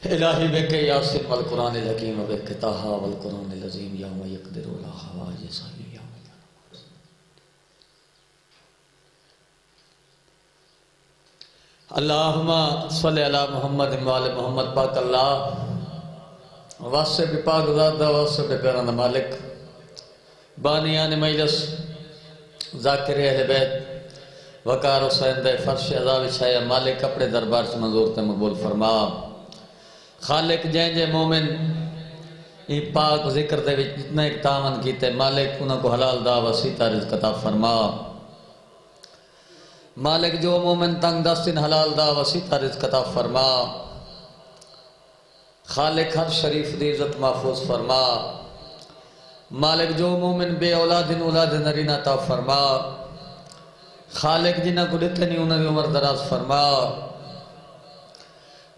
इलाही बेके यासिन वल कुरान अल हकीम ताहा वल कुरान अल अजीम या मा यकदिरु। हवाज अल्लाहुम्मा सल्लि अला मुहम्मद वाले मोहम्मद, पाक अल्लाह। वासे भी पाक ज़ात वासे भी प्यारा दा मालिक। बानियान मजलिस, जाकिर अहले बैत, वकार हुसैन दे फर्श अज़ा विछाया मालिक, अपने दरबार से मंजूर ते मकबूल फरमा। खालिक जै जै मोमिन। पाक ज़िक्र विच जितना तावन कीते, मालिक उन्हां को हलाल दा वसीता रिज़्क फरमा। मालिक जो मोमिन तंग दस्तिन हलाल दा वसीता रिज़्क फरमा। खालिक हर शरीफ दी इज़्ज़त महफूज फरमा। मालिक जो मोमिन बे औलादिन औलाद नरीना ता फरमा। खालिक जिन्हां को ॾिठे नहीं उन्हां जी उम्र दराज फरमा।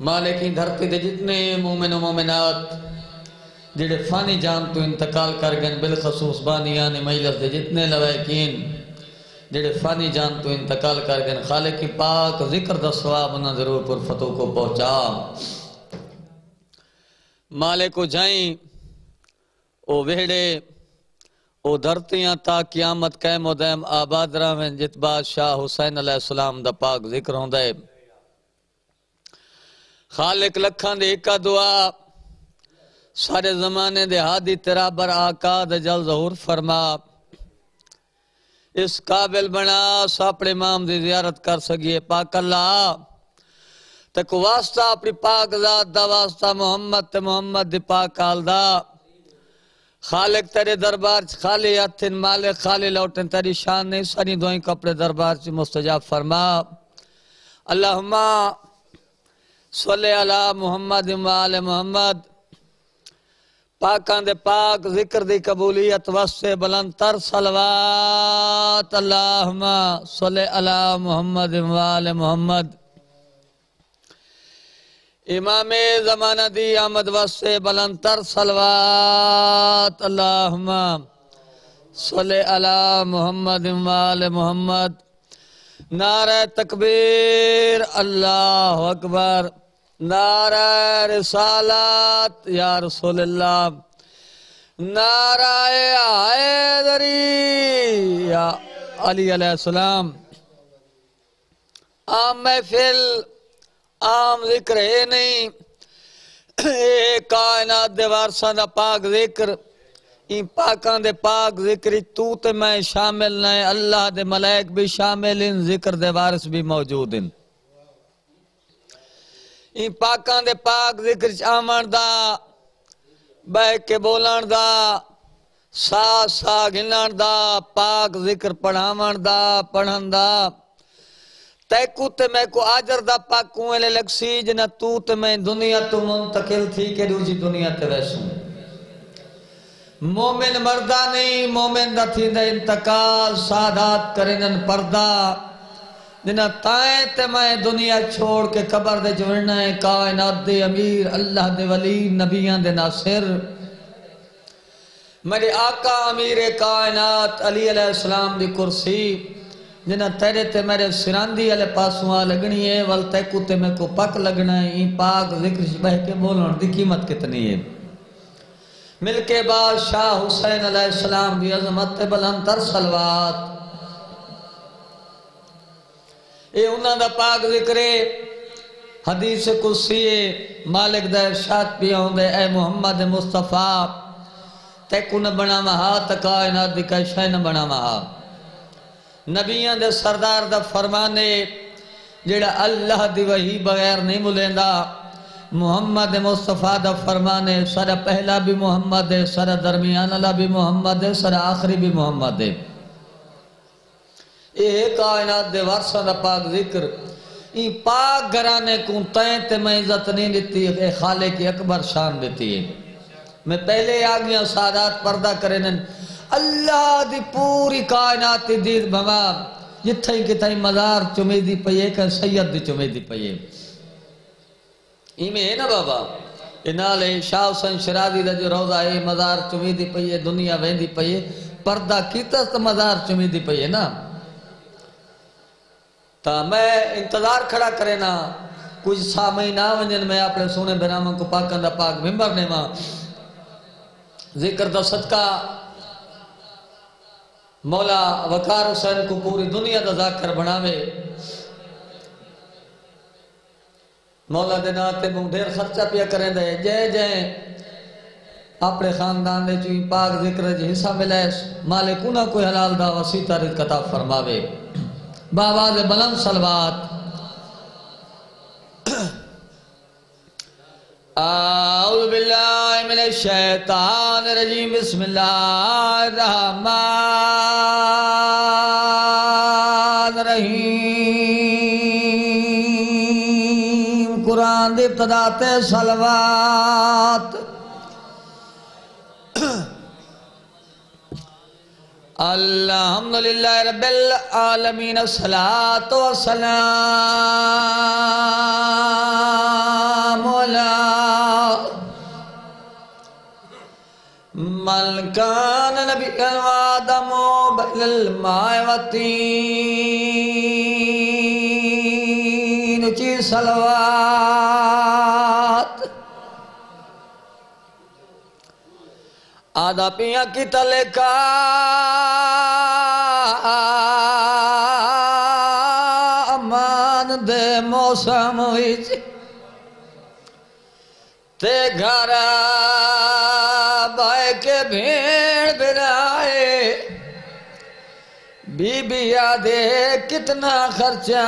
मालिक की धरती दे जितने मोमिन मोमिनात जेड़े फानी जान तो इंतकाल कर गए बिलखसूस बानिया ने मजलस दे जितने लवैकीन जेड़े फानी जान तो इंतकाल कर गए खालिक की पाक ज़िक्र दा सवाब उन्हें ज़रूर पुरफतों को पहुँचा। मालिक को जाई, ओ वेड़े ओ धरतियाँ ता कियामत कैम उदैम आबाद रहें जित बादशाह हुसैन अलैहिस्सलाम दा पाक ज़िक्र होंदा है खालिक लखां दे एका दुआ सारे जमाने दे हादी तेरा बर आका दे जल जहूर इस काबिल बना सो अपने इमाम दी जियारत कर सकिए पाक अल्लाह। ते वास्ता अपनी पाक जात दा वास्ता मोहम्मद ते मोहम्मद दी पाक आल दा। खालिक तेरे दरबार च खाली हथिन मालिक खाली लौटन तेरी शान नहीं, सारी दुआई को अपने दरबार च मुस्तजाब फरमा। अल्लाहुम्मा सल्ले अला मुहम्मद इमाल मोहम्मद। पाकां दे पाक ज़िक्र दी कबूलियत वास्ते बुलंद तर सलवात अल्लाहुम्मा सल्ले अला मुहम्मद वाले मोहम्मद। इमामे जमाना दी आमद वास्ते बुलंद तर सलवात अल्लाहुम्मा सल्ले अला मुहम्मद इमाल मोहम्मद। नारे तकबीर अल्लाह अकबर। नारा रिसालत या रसूलल्लाह। नाराए हैदरी या अली अलैहिस्सलाम आम महफिल, आम ज़िक्र है नहीं कायनात वारसां दा पाक ज़िक्र इन पाकां दे पाक ज़िक्र तू तो मैं शामिल न, अल्लाह दे मलाइक भी शामिल, इन ज़िक्र दे वारिस भी मौजूद इन इन पाकां दे पाक ज़िक्र च आवन दा बह के बोलन दा सा सा गिनण दा पाक ज़िक्र पढ़ावन दा पढ़न दा तैकू ते मैं को आजर दा पाक कुएँ लगसी जना तू ते मैं दुनिया तो मुंतकिल थी के दूजी दुनिया ते वैसू मोमिन मर्दा नहीं मोमिन दा थींदा इंतकाल सादात करेनन पर्दा जिना ताए ते मैं दुनिया छोड़ के कबर दे जुड़ना है, कायनात दे अमीर, अल्लाह दे वली, नबियाँ दे नासिर। मेरे आका अमीर कायनात अली अलैहिस्सलाम दी कुर्सी जिना तेरे ते मेरे सिरांदी वाले पासुआ लगनी है, वल तैकू ते मेरे को पक लगना है, ई पाक ज़िक्र बह के बोलण दी कीमत कितनी है? मिलके बादशाह हुसैन अलैहिस्सलाम की अजमत बुलंदर सलवात। ये उन्हों का पाक जिक्रे हदीस कुर्सी मालिक दा इरशाद भी आउंदे ए मोहम्मद मुस्तफ़ा, तैकू न बनावा हा त कायनात दी कै शै न बनावा हा नबियाँ दे सरदार दा फरमाने जेड़ा अल्लाह दी वही बगैर नहीं मुलेंदा। मोहम्मद मुस्तफ़ा दा फरमाने सर पहला भी मोहम्मद है, सर दरमियान भी मोहम्मद है, सर आखिरी भी मोहम्मद है। ये कायनात दे वारसा दा पाक ज़िक्र ई पाक घराने को तय ते मैं इज़्ज़त नहीं देती है खाले की अकबर शान देती है मैं पहले आ गया सादात पर्दा करे अल्लाह दी पूरी कायनात दी दीद भवा जिथे किथे मजार चुमेदी पई है कि सैयद दी चुमेदी पई है इमें है ना बाबा इनाले शाह हुसैन शराजी दा जो रोजा है मजार चुमेदी पई है दुनिया वेंदी पई है पर्दा कीता तो मजार चुमेदी पई है ना ता मैं इंतज़ार खड़ा करे ना। कुछ सा महीना वंजन में अपने सोने बेराम को पाकन दा पाक मिंबर ने माँ। ज़िक्र दा सदका मौला वकार हुसैन को पूरी दुनिया दा जाकर बनावे। मौला दे नाम ते ढेर खर्चा पिया करें दे जय जय। अपने खानदान दे चुई पाक ज़िक्र हिस्सा मिले मालिक उना कोई हलाल दा वसीता रिज़्क़ अता फरमावे। बाबाज बलम सलवात। शैतान रजीम बिस्मिल्लाह रहीम कुरान दे तदाते सलवात। अल्हम्दुलिल्लाह रब्बिल आलमीन सलातो सलाम मलकान नबी वादमो बल मायवती सलवा आधा पिया की तले का मान दे मौसम ते घर बाय के भेड़ बीबिया दे कितना खर्चा?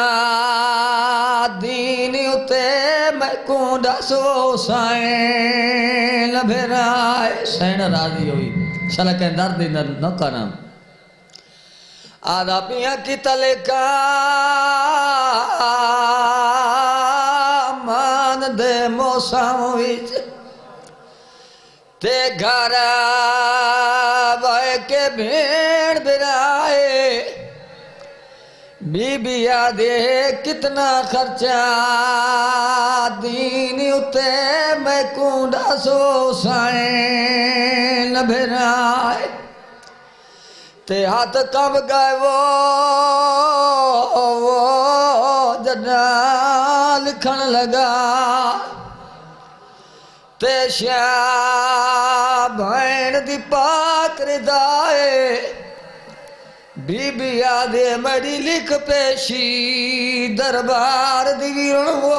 दीन उते मैं कूड़ा सो साइन लभेराए सैन राज़ी हुई। सल के दर्द न करम आधा पिया की तले का। मान दे मौसम विच। ते घर बाय के भेड़ बीबिया दे कितना खर्चा दीन उते मैं कूड़ा सो साए लभराए ते हाथ कब गए वो वो जना लिखण लगा। ते श्या भैन दी पाक रिदाए बीबिया दे मड़ी लिख पेशी, दरबार दिवीरण वो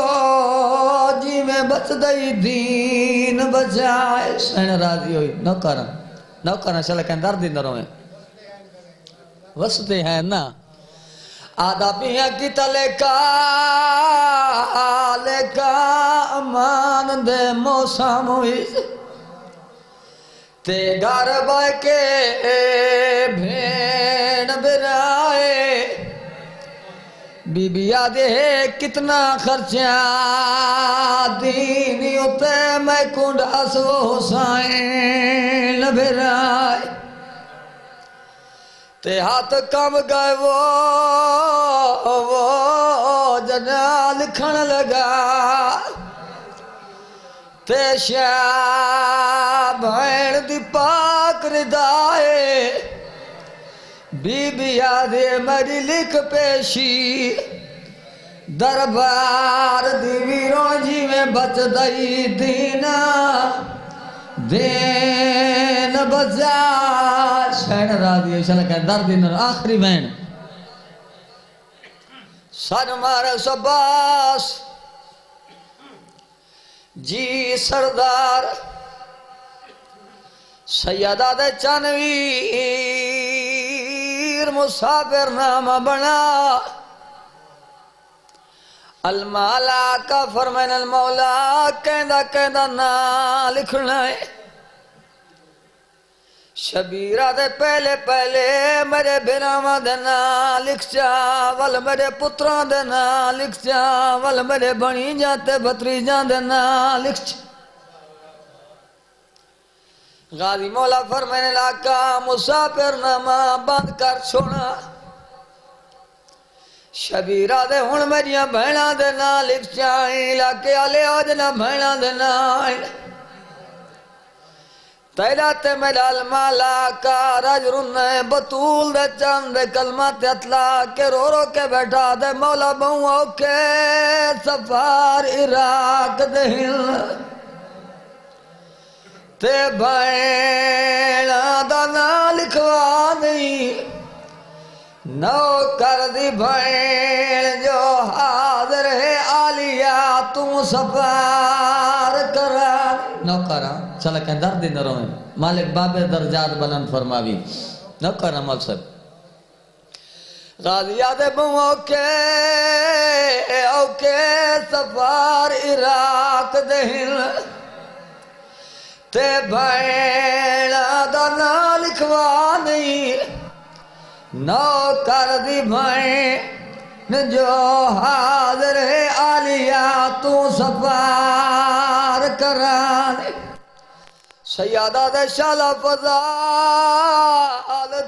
जी में बच दई दीन बजाए। सैन राज़ी हुई न करम न करम चल के दर दिन रोए वसते हैं ना। आधा पिया की तले का लेका अमान दे मौसम ते घर बह के भेड़ बिराए। बीबिया दे कितना खर्चा, दीन उते मैं कुंडा सो साइन बिराए। ते हाथ कम गए वो वो जना लिखण लगा। ते श्या भैन दी पाक रिदाए। बीबिया दे मरी लिख पेशी। दरबार दी वीरों जी में बच दई दीना। देन बजा शैन राधी चल के दर दिन आखिरी बहन। सन मारे सबास जी सरदार। सैयदा दे चनवीर मुसाफिर नामा बना। अलमाला का फरमान मौला कहदा कहदा ना लिखना है। शबीरा दे पहले पहले मेरे बिरामा दे ना लिख जा, वल मेरे पुत्रा दे ना लिख जा, वल मेरे बनी जाते भतरीजा दे ना लिख जा। गाजी मौला फरमाने लाका मुसाफिर नामा बंद कर छोड़ा शबीरा दे हुन मेरिया भैणा दे ना लिख जाए इलाके आले आज ना भैणा दे ना तेरा ते मेलाल माला का रजरुन बतूल दे चंद कलमा ततला के रो रो के बैठा दे, मौला बहुओ के सफार इराक दे हिल। ते भैणा दा ना लिखवा कर दी भैण जो हाजिर है आलिया तू सफार करा न करा चल के दर दिन रहो मालिक बाबे दर्जात बुलंद फरमावी न करा मकसद गाजिया दे बुओ के ओके सफार इराक दे हिल ते भैणा दा ना लिखवा नहीं नौ कर दी भैन जो हाजिर आलिया तू सफार कराने सयादा दे शाला फजाल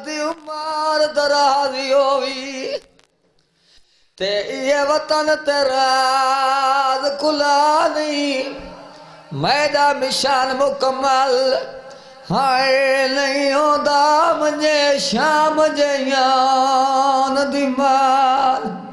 दी उमर दराजी होवी ते ये वतन तेराज कुला नहीं मैदा हाय नहीं होंदा मुझे शाम माल